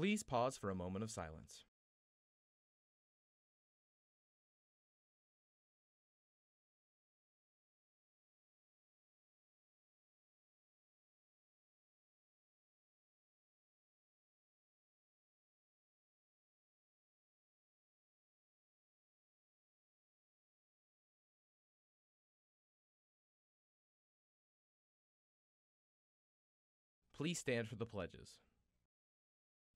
Please pause for a moment of silence. Please stand for the pledges.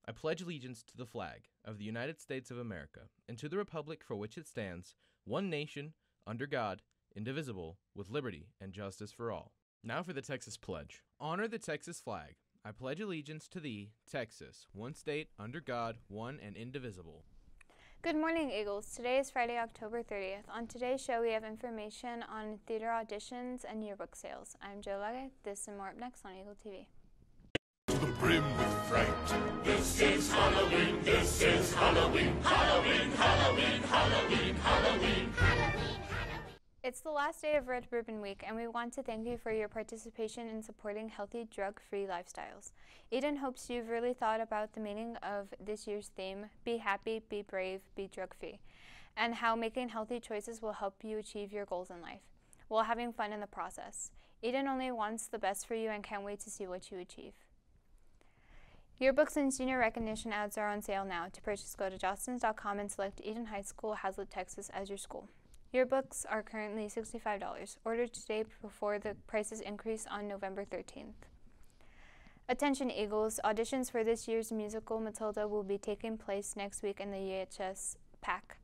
I pledge allegiance to the flag of the United States of America and to the republic for which it stands, one nation, under God, indivisible, with liberty and justice for all. Now for the Texas Pledge. Honor the Texas flag. I pledge allegiance to thee, Texas, one state, under God, one and indivisible. Good morning, Eagles. Today is Friday, October 30th. On today's show, we have information on theater auditions and yearbook sales. I'm Joe Lage. This and more up next on Eagle TV. To the brim with fright. This is Halloween, this is Halloween, Halloween, Halloween, Halloween, Halloween. It's the last day of Red Ribbon Week, and we want to thank you for your participation in supporting healthy, drug free lifestyles. Eaton hopes you've really thought about the meaning of this year's theme Be Happy, Be Brave, Be Drug Free, and how making healthy choices will help you achieve your goals in life while having fun in the process. Eaton only wants the best for you and can't wait to see what you achieve. Yearbooks and senior recognition ads are on sale now. To purchase, go to jostens.com and select Eaton High School, Haslet, Texas as your school. Yearbooks are currently $65. Order today before the prices increase on November 13th. Attention Eagles, auditions for this year's musical Matilda will be taking place next week in the EHS PAC.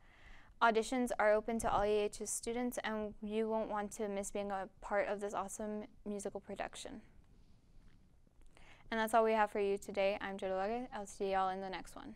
Auditions are open to all EHS students, and you won't want to miss being a part of this awesome musical production. And that's all we have for you today. I'm Jodolage. I'll see y'all in the next one.